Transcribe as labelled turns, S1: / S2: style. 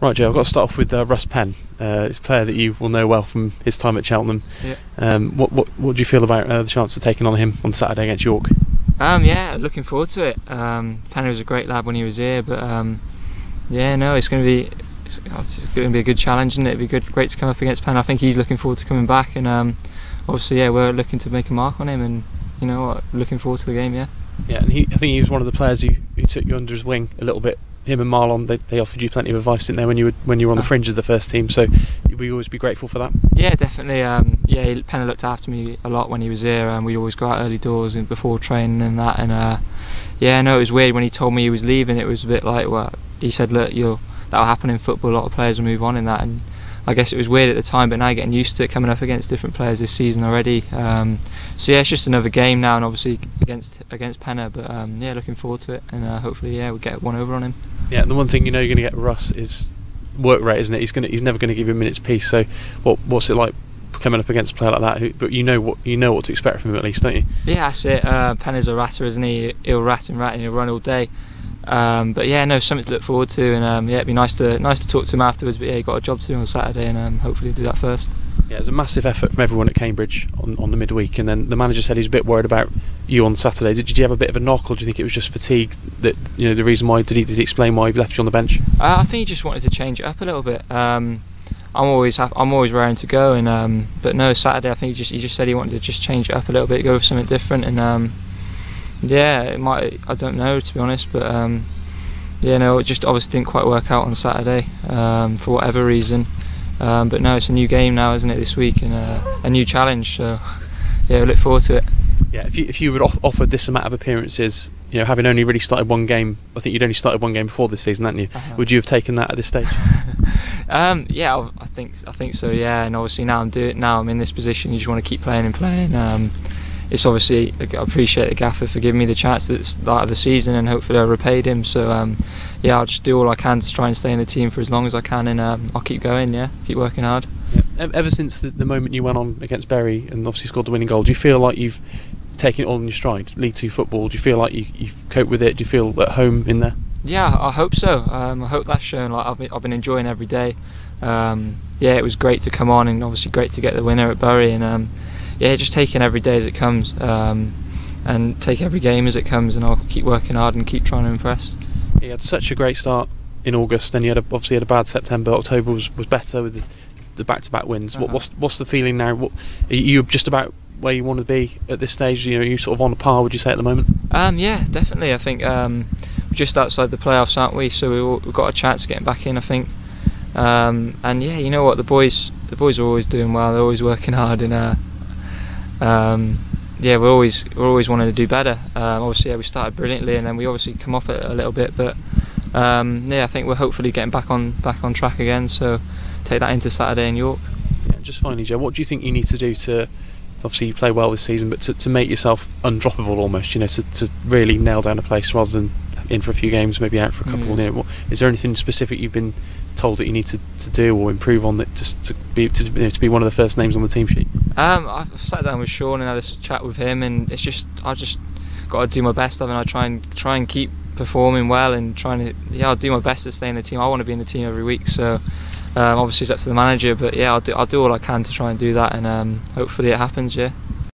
S1: Right, Joe, I've got to start off with uh, Russ Penn. Uh, it's a player that you will know well from his time at Cheltenham.
S2: Yeah.
S1: Um, what, what, what do you feel about uh, the chance of taking on him on Saturday against York?
S2: Um, yeah, looking forward to it. Um, Penny was a great lad when he was here, but um, yeah, no, it's going to be it's, it's going to be a good challenge, and it? It'd be good, great to come up against Penn. I think he's looking forward to coming back, and um, obviously, yeah, we're looking to make a mark on him, and you know, what, looking forward to the game. Yeah.
S1: Yeah, and he, I think he was one of the players who, who took you under his wing a little bit. Him and Marlon, they, they offered you plenty of advice, didn't they, when you were when you were on the fringe of the first team? So we always be grateful for that.
S2: Yeah, definitely. Um, yeah, Penner looked after me a lot when he was here, and we'd always go out early doors and before training and that. And uh, yeah, no, it was weird when he told me he was leaving. It was a bit like, well, he said, look, you'll that'll happen in football. A lot of players will move on in that, and I guess it was weird at the time, but now getting used to it, coming up against different players this season already. Um, so yeah, it's just another game now, and obviously against against Penna. But um, yeah, looking forward to it, and uh, hopefully, yeah, we'll get one over on him.
S1: Yeah, the one thing you know you're going to get Russ is work rate, isn't it? He's going to, he's never going to give you a minute's peace. So what what's it like coming up against a player like that? Who, but you know what you know what to expect from him at least, don't you?
S2: Yeah, that's it. Uh, Penna's a ratter, isn't he? He'll rat and rat and he'll run all day. Um, but yeah, no, something to look forward to, and um, yeah, it'd be nice to nice to talk to him afterwards. But yeah, he got a job to do on Saturday, and um, hopefully do that first.
S1: Yeah, it was a massive effort from everyone at Cambridge on, on the midweek, and then the manager said he's a bit worried about you on Saturday. Did, did you have a bit of a knock, or do you think it was just fatigue? That you know the reason why did he did he explain why he left you on the bench?
S2: Uh, I think he just wanted to change it up a little bit. Um, I'm always I'm always raring to go, and um, but no, Saturday I think he just he just said he wanted to just change it up a little bit, go with something different, and um, yeah, it might I don't know to be honest, but um, yeah, no, it just obviously didn't quite work out on Saturday um, for whatever reason. Um, but no, it's a new game now, isn't it? This week and uh, a new challenge. So yeah, we look forward to it.
S1: Yeah, if you if you were off- offered this amount of appearances, you know, having only really started one game, I think you'd only started one game before this season, hadn't you?
S2: Uh-huh.
S1: Would you have taken that at this stage?
S2: Um, yeah, I- I think I think so. Yeah, and obviously now I'm doing now I'm in this position. You just want to keep playing and playing. Um, it's obviously I appreciate the gaffer for giving me the chance at the start of the season, and hopefully I repaid him. So um, yeah, I'll just do all I can to try and stay in the team for as long as I can, and um, I'll keep going. Yeah, keep working hard.
S1: Yeah. Ever since the, the moment you went on against Bury and obviously scored the winning goal, do you feel like you've taken it all in your stride? League Two football. Do you feel like you, you've coped with it? Do you feel at home in there?
S2: Yeah, I hope so. Um, I hope that's shown. Like I've been, I've been enjoying every day. Um, yeah, it was great to come on, and obviously great to get the winner at Bury, and um, yeah, just taking every day as it comes, um, and take every game as it comes, and I'll keep working hard and keep trying to impress.
S1: You had such a great start in August, then you had a, obviously had a bad September. October was, was better with the, back-to-back wins.
S2: Uh-huh.
S1: what's what's the feeling now? What, are you just about where you want to be at this stage? You know, are you sort of on a par? Would you say at the moment?
S2: Um, yeah, definitely. I think um, we're just outside the playoffs, aren't we? So we we've got a chance of getting back in. I think. Um, and yeah, you know what? The boys, the boys are always doing well. They're always working hard, and uh, um, yeah, we're always we're always wanting to do better. Um, obviously, yeah, we started brilliantly, and then we obviously come off it a little bit. But um, yeah, I think we're hopefully getting back on back on track again. So take that into Saturday in York.
S1: Yeah, just finally, Joe, what do you think you need to do to? Obviously, you play well this season, but to, to make yourself undroppable almost, you know, to, to really nail down a place rather than in for a few games, maybe out for a couple.
S2: Mm.
S1: You know, what, is there anything specific you've been told that you need to, to do or improve on that just to be to, you know, to be one of the first names on the team sheet?
S2: Um, I've sat down with Sean and had a s- chat with him, and it's just I just got to do my best. I mean, I try and try and keep performing well and trying to yeah, I'll do my best to stay in the team. I want to be in the team every week, so um, obviously it's up to the manager. But yeah, I'll do I'll do all I can to try and do that, and um, hopefully it happens. Yeah.